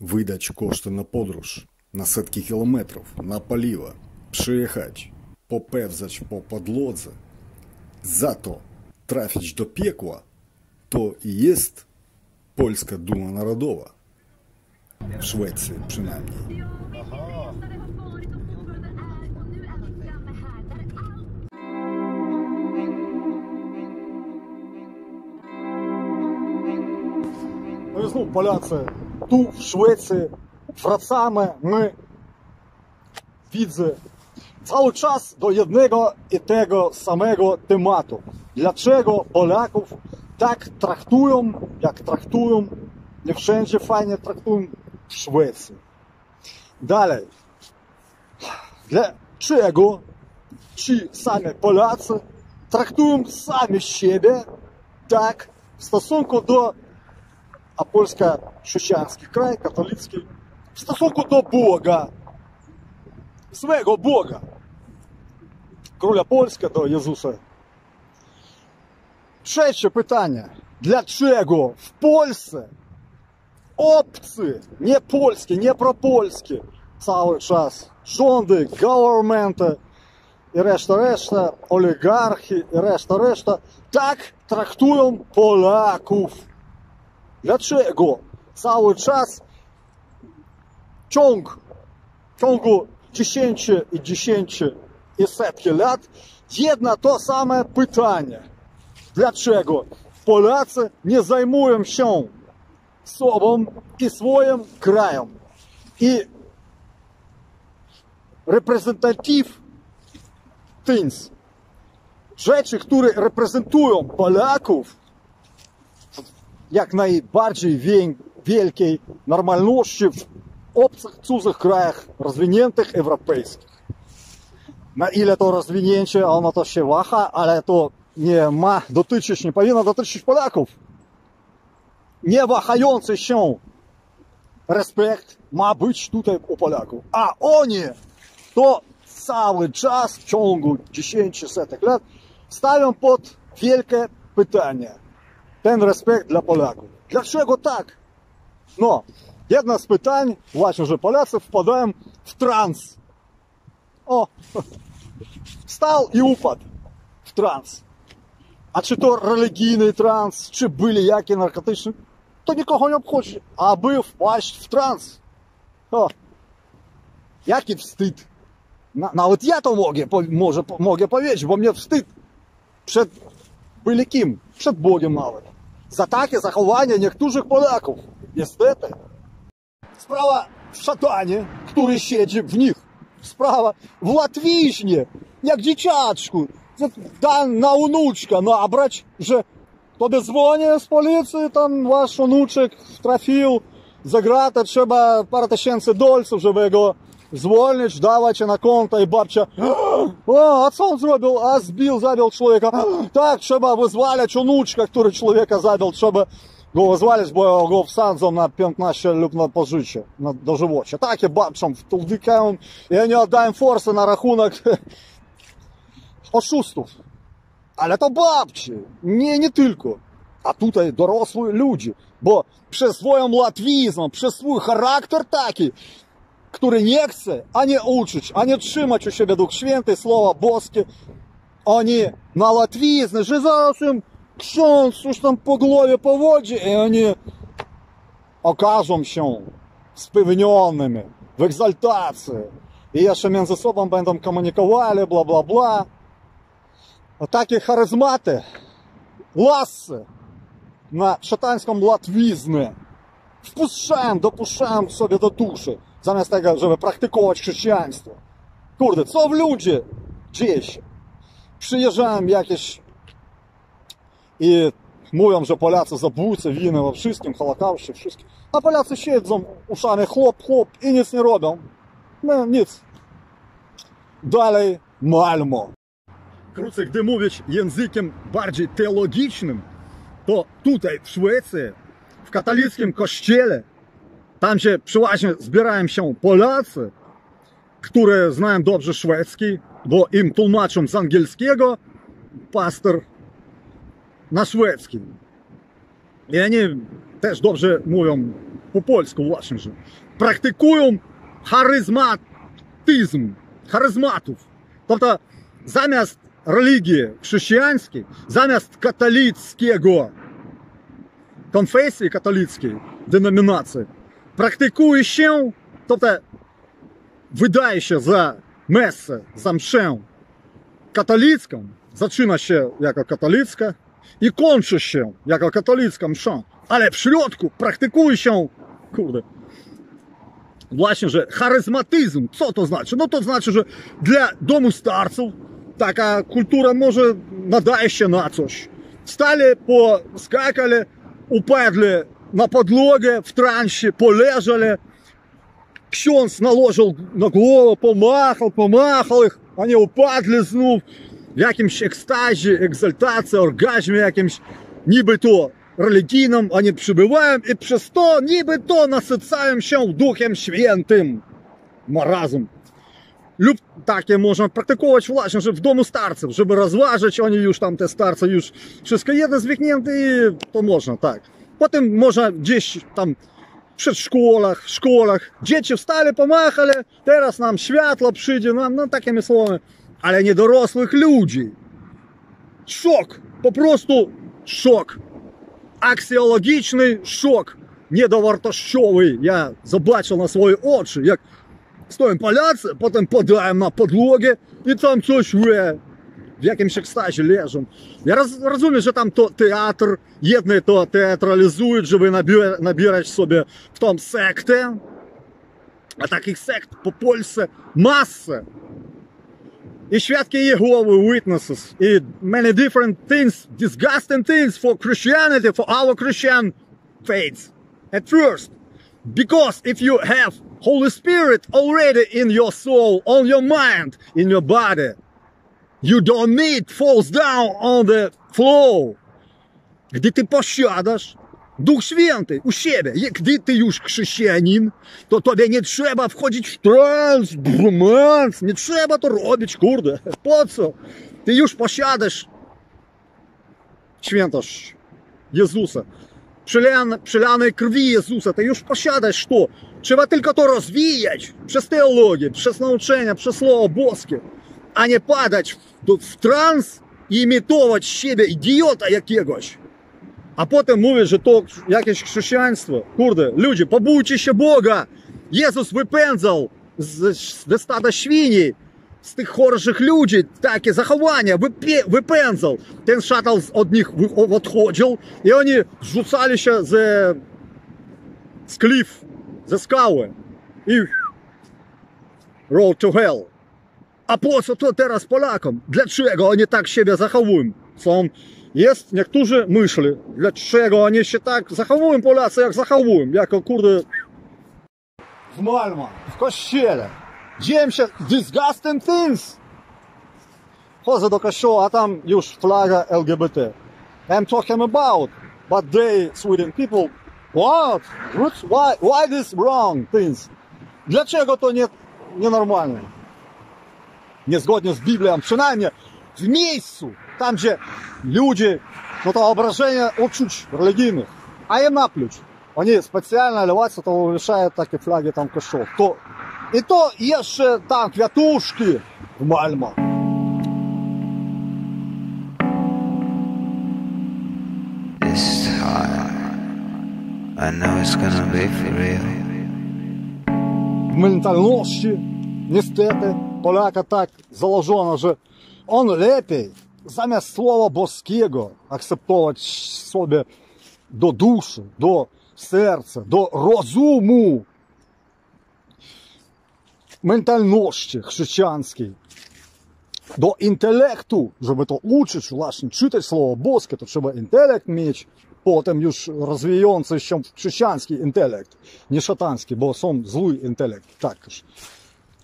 Видач кошти на подорож, на сетки кілометрів, на паліва, przyjechać, попевзач по подлодзе. Зато трафіч до пекла, то і єсть польська дума народова. В Швеції, принаймні. Ну, поляці tu w Szwecji wracamy, my widzę cały czas do jednego i tego samego tematu. Dlaczego Polaków tak traktują, jak traktują, nie wszędzie fajnie traktują w Szwecji. Dalej. Dlaczego ci sami Polacy traktują sami siebie tak w stosunku do Апольсько-Шучанський край, католицький, в стосунку до Бога, свого Бога, короля Польська до Єзуса. Trzecie pytanie. Dlaczego w Polsce obcy, nie polskie, nie propolskie, cały czas rządy, governmenty i reszta, reszta, oligarchy i reszta, reszta, tak traktują Polaków? Dlaczego cały czas ciąg, ciągu 10 i 10 i setki lat jedno to same pytanie. Dlaczego Polacy nie zajmują się sobą i swoim krajem? I reprezentatyw things, rzeczy, które reprezentują Polaków, jak najbardziej wielkiej normalności w obcych, cudzych krajach rozwiniętych europejskich. Na ile to rozwinięcie, ono to się waha, ale to nie ma dotyczyć, nie powinno dotyczyć Polaków. Nie wahający się respekt ma być tutaj u Polaków. A oni to cały czas w ciągu 10 setek lat stawią pod wielkie pytanie ten Polaków. Dlaczego tak? No, jedno z pytań, właśnie, że Polacy wpadają w trans. O, wstał i upadł w trans. A czy to religijny trans, czy byli jakie narkotyczne, to nikogo nie obchodzi. Aby wpaść w trans. O, jaki wstyd. Na, nawet ja to mogę, po, może, mogę powiedzieć, bo mnie wstyd przed byli kim? Przed Bogiem nawet. Za takie zachowanie niektórych Polaków. Niestety. Sprawa w szatanie, który siedzi w nich. Sprawa w łatwiźnie, jak dzieciaczku. Dan na unuczka nabrać, że tobie dzwonię z policji, tam wasz unuczek trafił za gratę, trzeba parę tysięcy dolców, żeby go звольніч, давайте на конта и бабча. О, а он сделал. А сбил забил человека. Так, чтобы вызвали, онучка, який чоловіка забив, треба го ну, визвалять, бо його в санзом на 15 люб на пожичі, на доживоче. Так і бабчам тулдикаем, и они отдаем форсы на рахунок oszustów. Ale to babci, не nie tylko. A tutaj dorosłych ludzi, bo przez swoją latwizm, przez swój характер taki, nie chce ani uczyć, ani trzymać u siebie Duch Święty, Słowa Boskie, oni na łatwizny, że zaraz im ksiądz już tam po głowie powodzi i oni okażą się spełnionymi w egzaltacji i jeszcze między sobą będą komunikowali, bla, bla, bla. A takie charyzmaty, lasy na szatańską łatwiznę wpuszczałem, dopuszczałem sobie do duszy zamiast tego, żeby praktykować chrześcijaństwo. Kurde, co w ludzie dzieje się? Przyjeżdżałem jakieś i mówią, że Polacy zabójcy, winy we wszystkim, Holokauście, wszystkim. A Polacy siedzą uszami chłop, chłop i nic nie robią. No, nic. Dalej Malmo. Krócej, gdy mówić językiem bardziej teologicznym, to tutaj w Szwecji, w katolickim kościele, tam, gdzie przeważnie zbierają się Polacy, które znają dobrze szwedzki, bo im tłumaczą z angielskiego, pastor na szwedzkim. I oni też dobrze mówią по польську, власне же. Практикуємо харизматизм, харизматів. Тобто, замість релігії християнської, замість католицького, конфесії католицької, деномінації, практикує ще, тобто, видаючи за месце, за мшем католицьким, зачина ще як католицька, і кончище, як католицька мша, але в шльотку практикуючи, кurde, Właśnie, że charyzmatyzm, co to znaczy? No to znaczy, że dla domu starców taka kultura może nadaje się na coś. Wstali, poskakali, upadli transie, poleżeli. Ksiądz nałożył na głowę, pomachał, pomachał ich, oni upadli znów w jakimś ekstazie, egzaltacji, orgazmie jakimś, niby to religijnym, oni przybywają i przez to niby to nasycają się Duchem Świętym. Marazm. Lub takie można praktykować właśnie, że w domu starców, żeby rozważyć, oni już tam te starce już wszystko jedno zwiknięte i to można, tak. Potem można gdzieś tam w przedszkolach, szkołach, dzieci wstali, pomachali, teraz nam światło przyjdzie, no, no takimi słowami, ale nie dorosłych ludzi. Szok, po prostu szok. Aksjologiczny szok, niedowartościowy. Ja zobaczył na swoje oczy, jak stoją Polacy, potem padają na podłogę i tam coś wie, в якомусь екстазі лежимо. Я роз, розумію, що там то театр, єдне то театралізують, щоб набір, набирати собі в тому секти. А таких сект по Польщі маса. І святки Єгови, witnesses, і many different things, disgusting things for Christianity, for our Christian faith. At first, because if you have Holy Spirit already in your soul, on your mind, in your body, you don't need falls down on the floor. Gdy ty posiadasz Duch Święty u siebie, gdy ty już chrześcijanin, to tobie nie trzeba wchodzić w trans, brumans, nie trzeba to robić, kurde. Po co? Ty już posiadasz świętość Jezusa. Przelanej krwi Jezusa, ty już posiadasz to. Trzeba tylko to rozwijać przez teologię, przez nauczenia, przez Słowo Boskie, а не падать в, в транс і імітовувати себе ідіота якогось. А потім мовиш, же то якесь хрещанство. Курди, люди, побуйте ще Бога. Ісус випензав з, з достатньо швіній, з тих хороших людей, так і заховання, випе, випензав. Тен шатал з одних відходив, і вони жуцали ще з, з кліф, з скали. І road to hell. A po co to teraz Polakom? Dlaczego oni tak siebie zachowują? Są jest, niektórzy myślą, dlaczego oni się tak zachowują Polacy, jak zachowują, jako kurde w Malmö, w kościele. Dzieją się disgusting things. Chodzę do kościoła, a tam już flaga LGBT. I'm talking about, but they, Sweden people, what? Why, why this wrong things? Dlaczego to nie, nienormalne? niezgodnie z Biblią, przynajmniej w miejscu, tam gdzie ludzie, no to obrażenia uczuć religijnych, а им на ключ. Они специально ливаться, то вывешают такие флаги там кашов. То... И то еще там квятушки в Мальмо. This time, I know it's gonna be for real. В ментальности, нестеты, Polaka tak założono, że on lepiej zamiast słowa boskiego akceptować sobie do duszy, do serca, do rozumu, mentalności chrześcijańskiej, do intelektu, żeby to uczyć, właśnie czytać słowo boskie, to trzeba intelekt mieć, potem już rozwijający się chrześcijański intelekt, nie szatański, bo są zły intelekt також.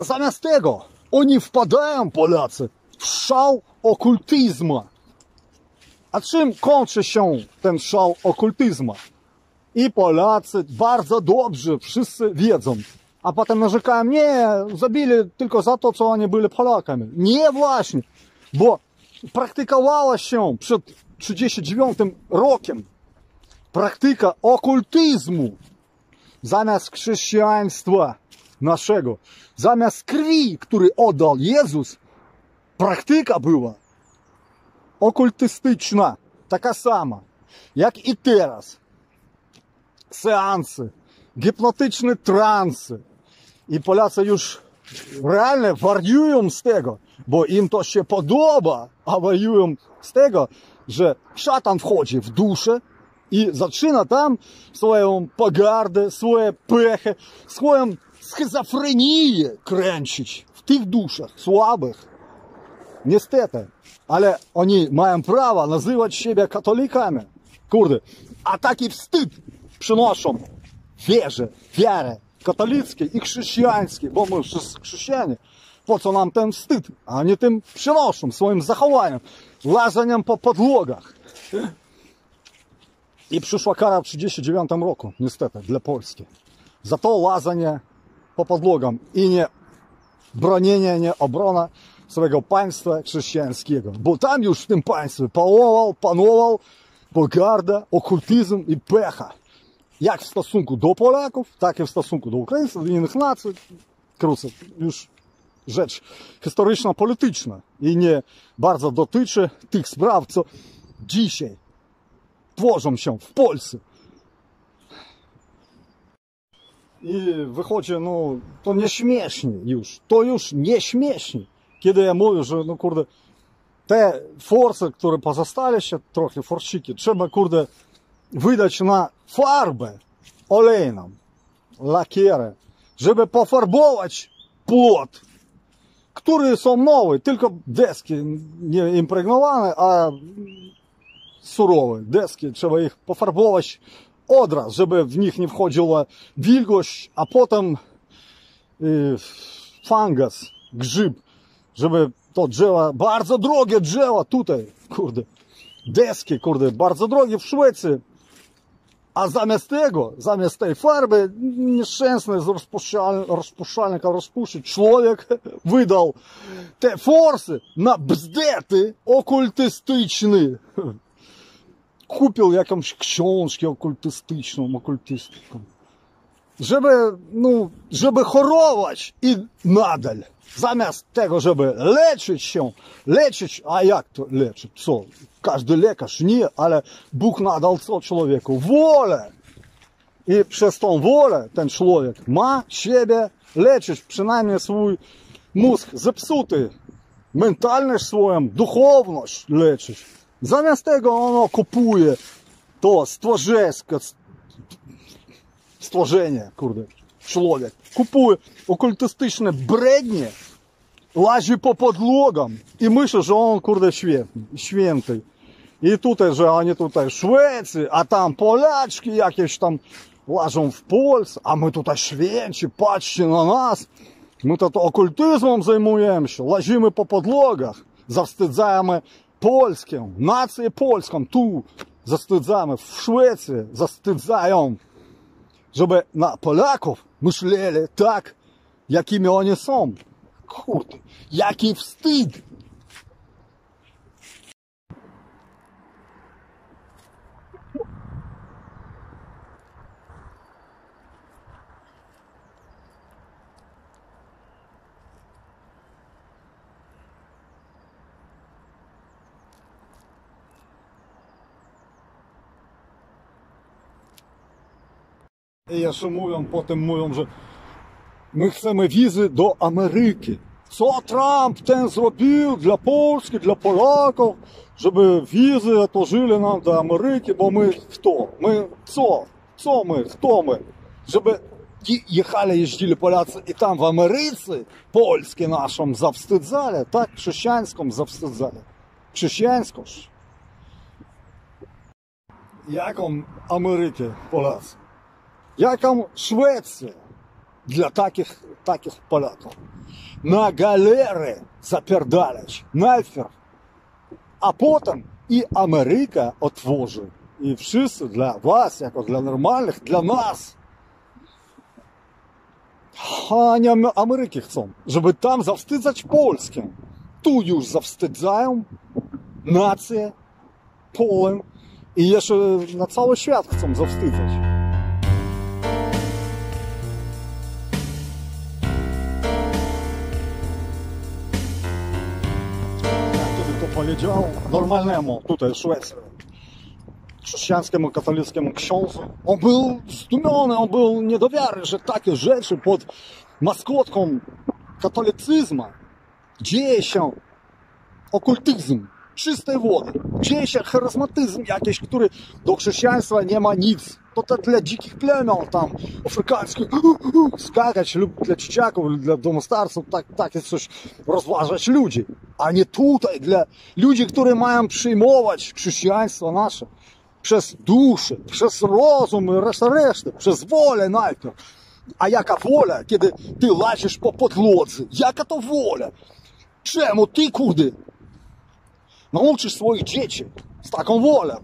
Zamiast tego oni wpadają, Polacy, w szał okultyzmu. A czym kończy się ten szał okultyzmu? I Polacy bardzo dobrze wszyscy wiedzą. A potem narzekają, nie, zabili tylko za to, co oni byli Polakami. Nie właśnie, bo praktykowała się przed 39 rokiem praktyka okultyzmu. zamiast chrześcijaństwa naszego, zamiast krwi, który oddał Jezus, praktyka była okultystyczna, taka sama, jak i teraz. Seansy, hipnotyczne transy. I Polacy już realnie wariują z tego, bo im to się podoba, a wariują z tego, że szatan wchodzi w duszę i zaczyna tam swoją pogardę, swoje pechę, swoją schizofrenię kręcić w tych duszach słabych. Niestety, ale oni mają prawo nazywać siebie katolikami. Kurde, a taki wstyd przynoszą wierze, wiarę katolickie i chrześcijańskie, bo my chrześcijanie. Po co nam ten wstyd? A oni tym przynoszą swoim zachowaniem, łazaniem po podłogach. I przyszła kara w 1939 roku, niestety, dla Polski. Za to łazanie po podłogom i nie bronienie, nie obrona swojego państwa chrześcijańskiego. Bo tam już w tym państwie panował, panował pogarda, okultyzm i pecha. Jak w stosunku do Polaków, tak i w stosunku do Ukraińców, do innych nacji. Krótce, już rzecz historyczna, polityczna i nie bardzo dotyczy tych spraw, co dzisiaj tworzą się w Polsce. I wychodzi, no, to nieśmiesznie już. To już nieśmiesznie. Kiedy ja mówię, że, no kurde, te forsy, które pozostali się, trochę forsiki, trzeba, kurde, wydać na farbę olejną, lakierę, żeby pofarbować płot, które są nowe, tylko deski nie impregnowane, a surowe. Deski trzeba ich pofarbować od razu, żeby w nich nie wchodziła wilgoć, a potem y, grzyb, żeby to drzewa, bardzo drogie drzewa tutaj, kurde, deski, kurde, bardzo drogie w Szwecji. A zamiast tego, zamiast tej farby nieszczęsny z rozpuszczalnika, rozpuszczalnika rozpuścić człowiek wydał te forsy na bzdety okultystyczne. Kupił jakąś książkę okultystyczną, okultystyką. Żeby, no, żeby chorować i nadal. Zamiast tego, żeby leczyć się, leczyć, a jak to leczyć? Co? Każdy lekarz nie, ale Bóg nadał co człowieku? Wolę. I przez tą wolę ten człowiek ma siebie leczyć, przynajmniej swój mózg zepsuty, mentalność swoją, duchowność leczyć. Zamiast tego ono kupuje to stworzesko, stworzenie, kurde, człowiek. Kupuje okultystyczne brednie, łazi po podłogom i myśli, że on, kurde, święty. święty. I tutaj, że oni tutaj Szwecy, a tam Polaczki jakieś tam łażą w Polsce, a my tutaj święci, patrzcie na nas. My to, to okultyzmem zajmujemy się, łazimy po podłogach, zawstydzamy Polskę, nację polską, tu zawstydzamy, w Szwecji zawstydzają, żeby na Polaków myśleli tak, jakimi oni są. Kurde, jaki wstyd! І ja ще mówią, потім мовим, що ми chcemy візи до Америки. Co Трамп ten зробив для Польщі, для поляків, щоб візи отложили нам до Америки, бо ми хто? Ми хто? Хто ми? Хто ми? Щоб їхали, їздили поляці і там в Америці, польські нашому завстидзалі, так, в Шещанському завстидзалі. Шещанську ж. Як вам Америки поляці? Яком Швеция для таких таких полетов, На галеры запердалять найфер, а потом и Америка отвожить. І все для вас, як для нормальных, для нас. А не Америки chcą, żeby tam zawstydzać Польским, ту już zawstydzają нация Polę и jeszcze na cały świat chcą zawstydzać. Powiedział normalnemu tutaj Szwecji chrześcijańskiemu, katolickiemu ksiądzu. On był zdumiony, on był nie do wiary, że takie rzeczy pod maskotką katolicyzmu dzieje się okultyzm czystej wody. Dzieje się charyzmatyzm jakiś, który do chrześcijaństwa nie ma nic. To, to dla dzikich plemion tam afrykańskich skakać lub dla dzieciaków, dla domostarców, tak, takie coś rozważać ludzi. A nie tutaj dla ludzi, którzy mają przyjmować chrześcijaństwo nasze przez duszę, przez rozum i resztę przez wolę najpierw. A jaka wola, kiedy ty łazisz po podłodze? Jaka to wola? Czemu ty, kudy, nauczysz swoich dzieci z taką wolą?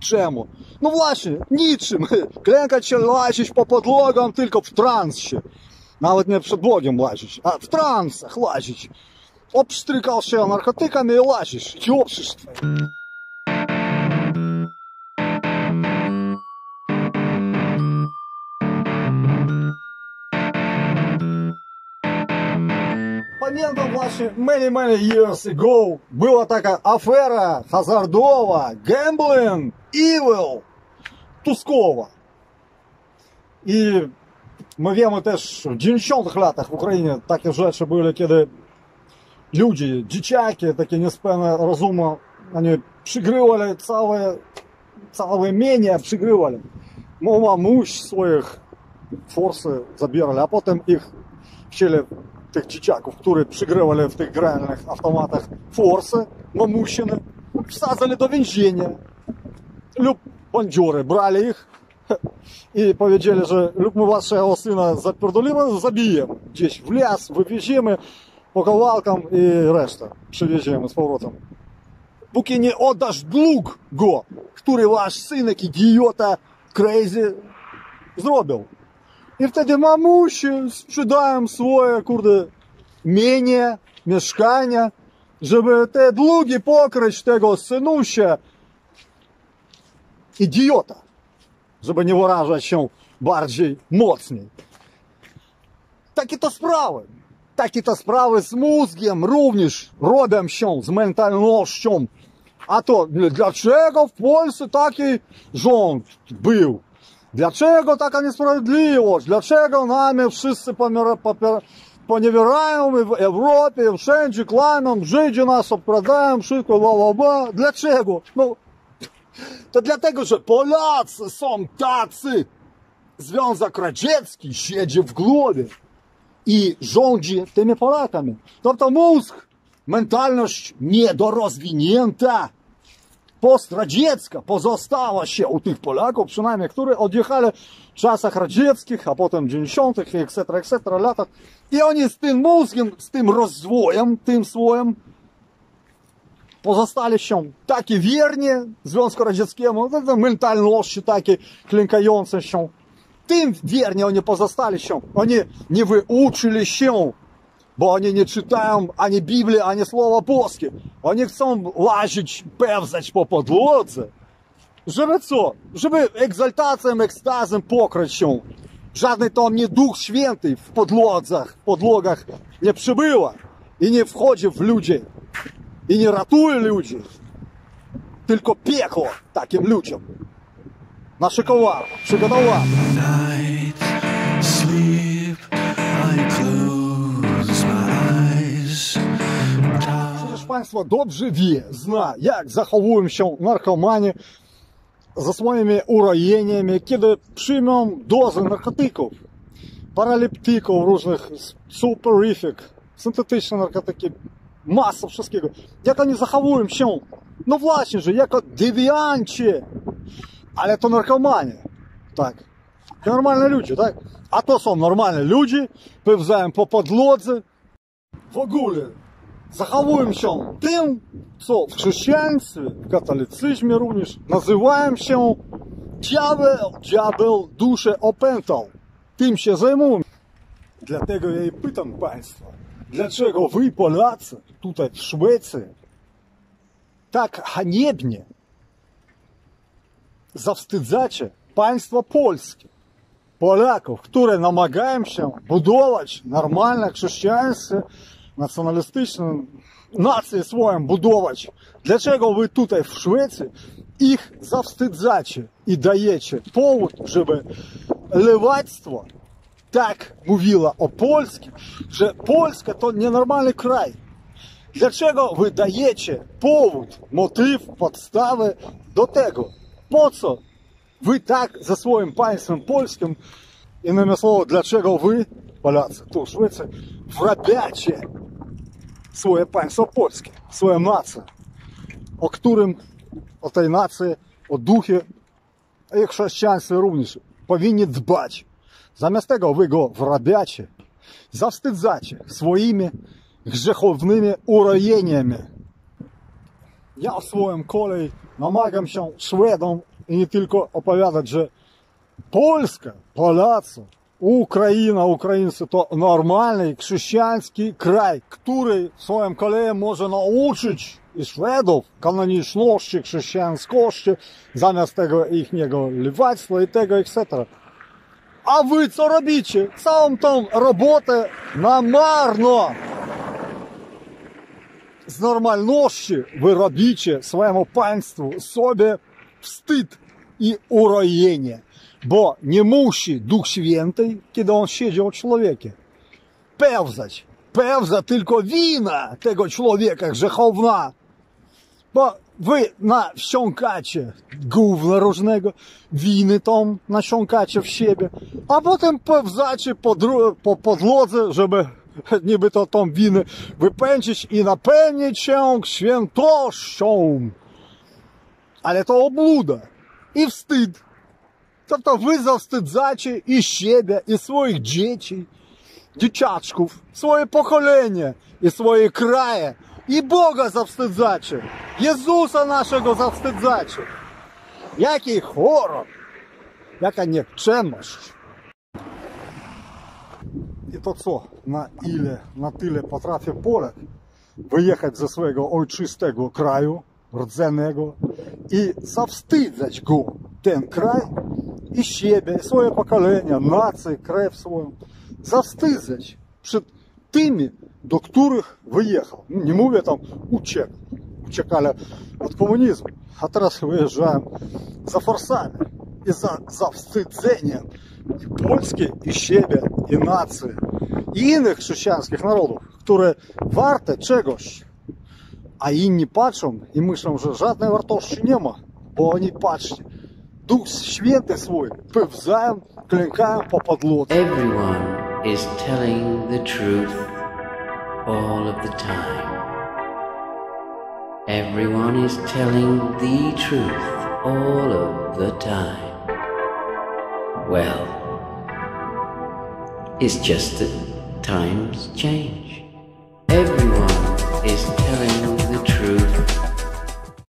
Czemu? Właśnie, niczym. Klękać się, łazić po podłogom tylko w transie. Nawet nie przed Bogiem łazić, a w transach łazić. Obstrykał się narkotykami i łazisz. I общество. Many, many years ago była taka afera hazardowa, gambling, evil, Tuskowa. I my wiemy też w 90 latach w Ukrainie takie rzeczy były, kiedy ludzie, dzieciaki, takie niespełne rozumu, oni przygrywali całe, całe mienie, przygrywali. Mama muś swoich forsy zabierali, a potem ich chcieli tych dzieciaków, które przygrywali w tych gralnych automatach forsy, mamusiny, wsadzali do więzienia. Lub бандеры, брали их и повідчили, що люк ми вашого сина запердулимо, заб'ємо десь в ліс, вивіжимо по ковалкам і решта привіжемо с поворотом. Буки не отдаш длук, го, который ваш синок, ідіота, крейзі, зробив. І втеді мамуші сідаємо свое, курды менее мешкання, чтобы те длуги покрич того синуща, idiota, żeby nie wyrażać się bardziej mocniej. Takie to sprawy. Takie to sprawy z mózgiem również robią się, z mentalnością. A to dlaczego w Polsce taki rząd był? Dlaczego taka niesprawiedliwość? Dlaczego nami wszyscy pomiera, popier, poniewierają i w Europie, i wszędzie kłamią, Żydzi nas okradają, wszystko, bla, bla, bla. Dlaczego? No, to dlatego, że Polacy są tacy. Związek Radziecki siedzi w głowie i rządzi tymi Polakami. Тобто mózg, mentalność niedorozwinięta, postradziecka pozostała się u tych Polaków, przynajmniej, którzy odjechali w czasach radzieckich, a potem 90., etc., etc. latach. I oni z tym mózgiem, z tym rozwojem, tym swoim, pozostali się takie wierni Związku Radzieckiemu, no, mentalności takie klękające się. Tym wierni oni pozostali się. Oni nie wyuczyli się bo oni nie czytają ani Biblii, ani Słowa Boskie. Oni chcą łazić, pełzać po podłodze. Żeby co? Żeby egzaltacją, ekstazem pokryć się. Żadny tam nie Duch Święty w podłogach nie przybyła i nie wchodzi w ludzi takim ludziom. Naszykowano, przygotowano. night sleep I close my eyes Przecież Państwo dobrze wie, zna, jak zachowują się narkomanie ze swoimi urojeniami, kiedy przyjmą dozę narkotyków, paraleptyków różnych, superific, syntetyczne narkotyki, masa wszystkiego. Jak oni zachowują się? No właśnie, że jako dewianci, ale to narkomanie, tak. To normalne ludzie, tak? A to są normalne ludzie, pełzają po podłodze, w ogóle zachowują się tym, co w chrześcijaństwie, w katolicyzmie również nazywają się diabeł, diabeł duszę opętał. Tym się zajmują. Dlatego ja i pytam Państwa, dlaczego Wy Polacy tutaj w Szwecji tak haniebnie zawstydzacie państwo polskie, Polaków, które namagają się budować normalne chrześcijaństwo nacjonalistyczną nację swoją budować. Dlaczego wy tutaj w Szwecji ich zawstydzacie i dajecie powód, żeby lewactwo tak mówiło o Polsce, że Polska to nienormalny kraj. Dlaczego wy dajecie powód, motyw, podstawę do tego? Po co wy tak za swoim państwem polskim, innymi słowy, dlaczego wy, Polacy, tu w Szwecji, wrabiacie swoje państwo polskie, swoją nację, o którym, o tej nacji, o duchie i chrześcijaństwie również powinni dbać. Zamiast tego wy go wrabiacie, zawstydzacie swoimi grzechownymi urojeniami. Ja w swoim kolei namagam się Szwedom i nie tylko opowiadać, że Polska, Polacy, Ukraina, Ukraińcy to normalny chrześcijański kraj, który swoim kolei może nauczyć i Szwedów kanoniczności, chrześcijańskości, zamiast tego ichniego lewactwa i tego, etc. А ви це робічі, сам там роботи намарно. З нормальнощі ви робічі своєму панству собі встид і уроєння. Бо немущий дух святий, коли він щеджив в чоловіки. Певзать, певза тільки віна того чоловіка греховна. Бо wy nasiąkacie gówna różnego, winy tą nasiąkacie w siebie, a potem pełzacie po, dru- po podłodze, żeby niby to tą winę wypędzić i napełnić się świętością. Ale to obluda i wstyd. Тобто ви zawstydzacie i siebie, i swoich dzieci, dzieciaczków, swoje pokolenie, i swoje kraje, i Boga zawstydzacie, Jezusa naszego zawstydzacie. Jaki horror, jaka niekczemność. I to co, na ile, na tyle potrafię Polak wyjechać ze swojego ojczystego kraju, rdzennego i zawstydzać go, ten kraj, i siebie, i swoje pokolenia, nację, krew swoją, zawstydzać przed tymi, do których wyjechał. Nie mówię tam uciekł, uciekali od komunizmu, a teraz wyjeżdżają za forsami i za zawstydzeniem i Polski, i siebie, i nacji, i innych chrześcijańskich narodów, które warte czegoś, a inni patrzą i myślą, że żadnej wartości nie ma, bo oni patrzcie, Дух Święty swój pewzają, klękają po podłodze. Everyone is telling the truth all of the time. Everyone is telling the truth all of the time. Well, it's just that times change. Everyone is telling